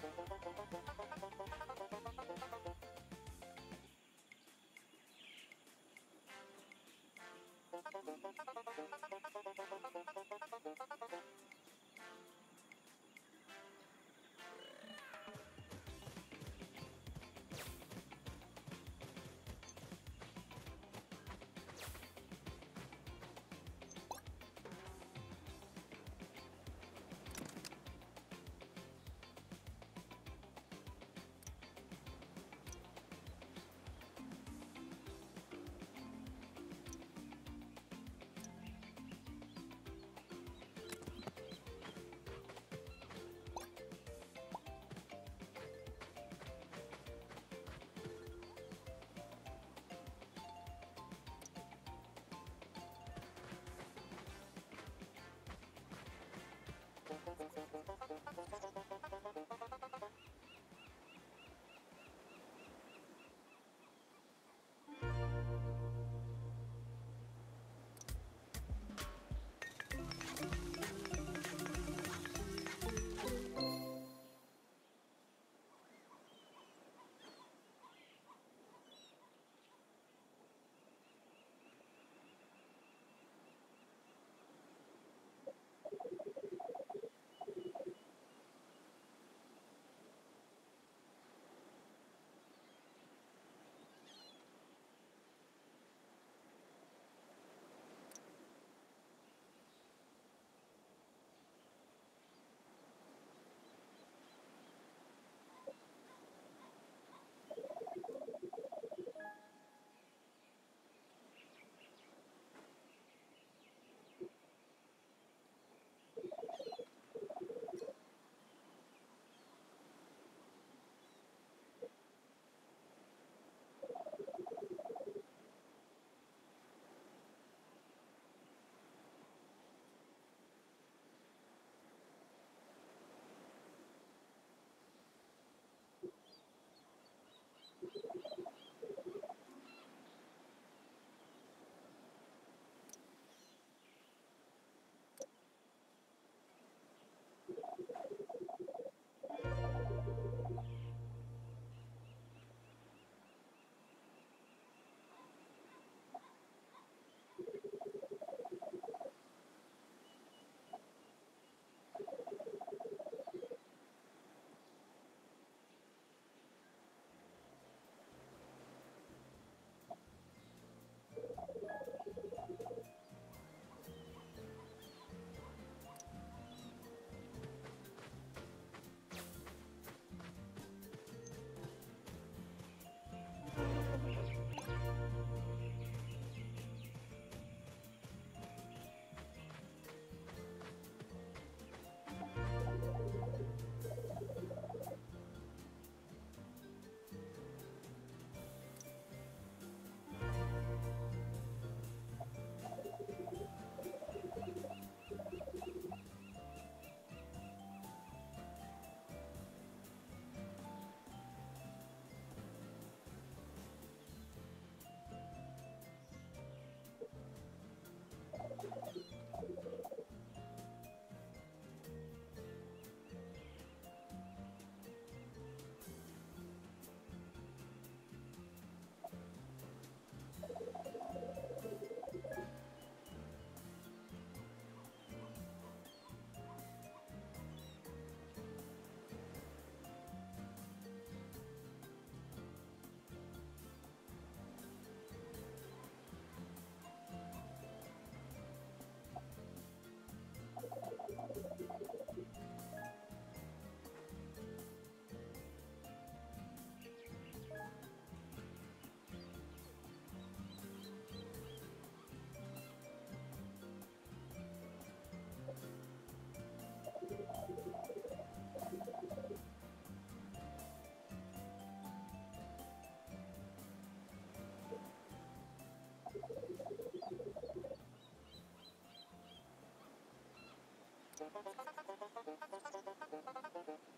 Thank you. Thank you. フフフフ。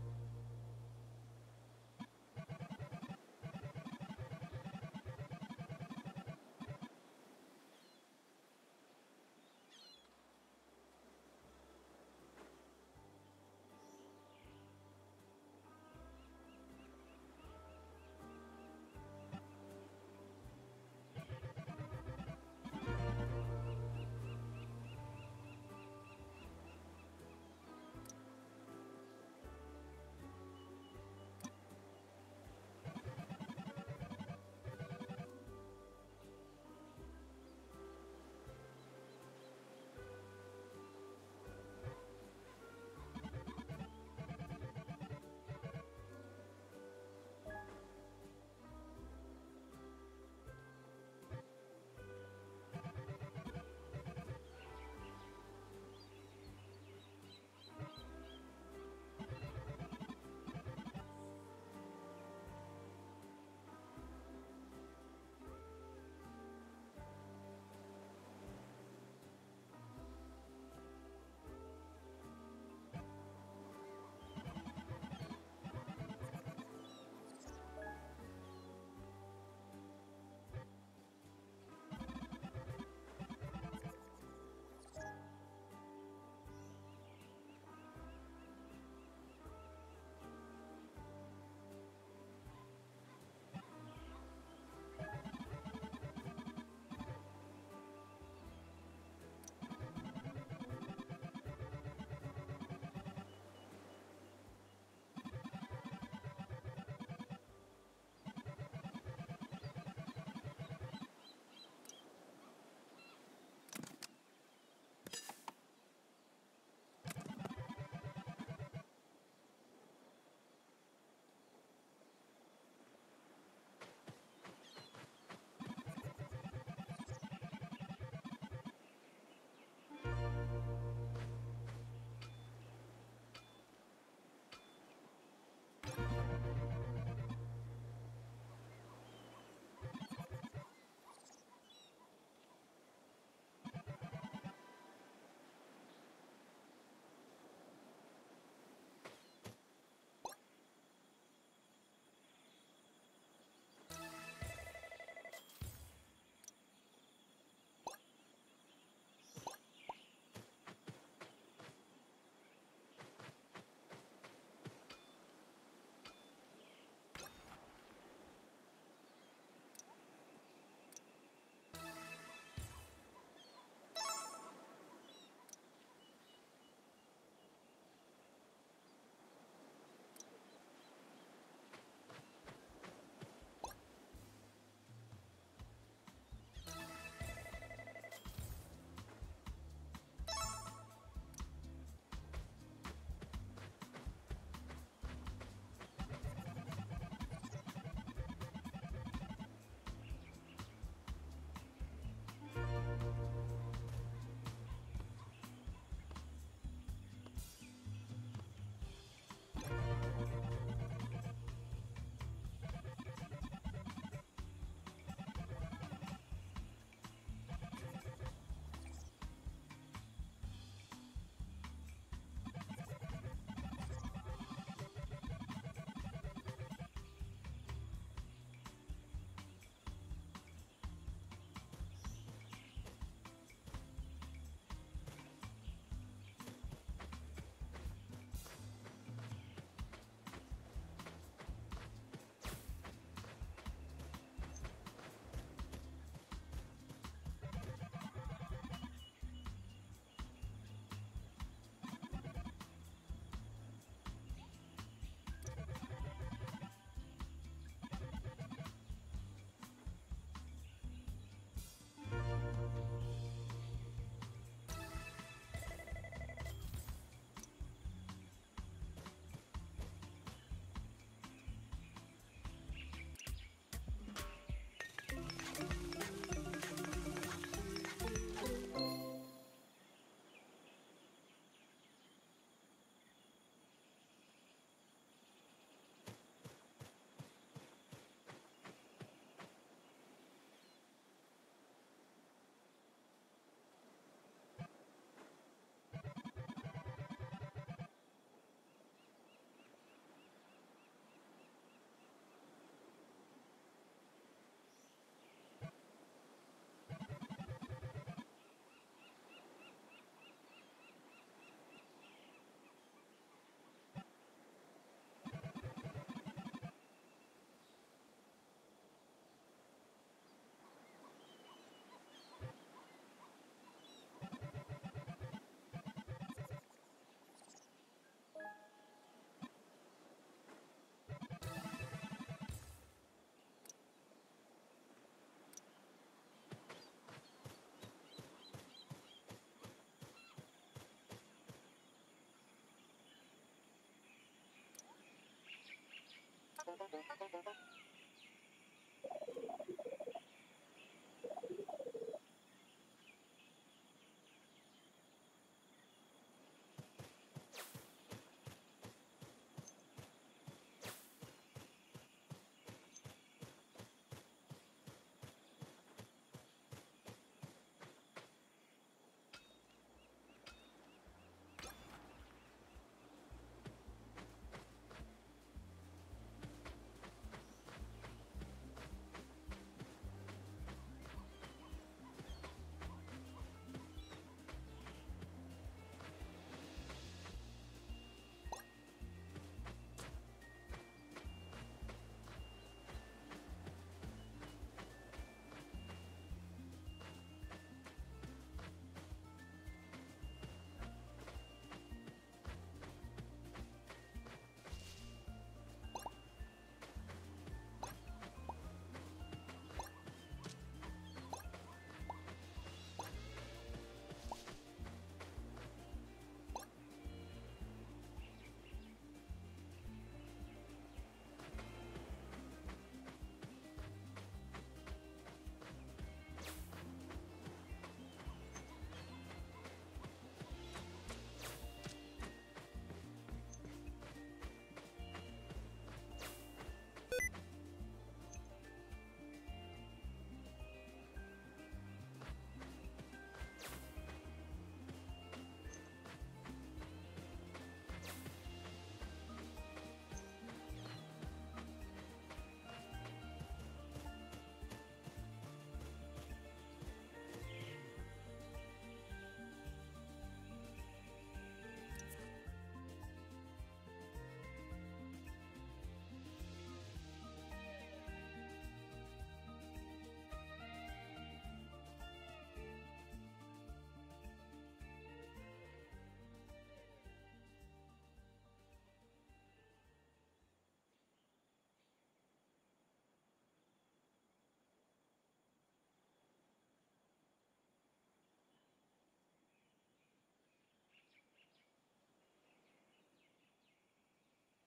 どどどどど。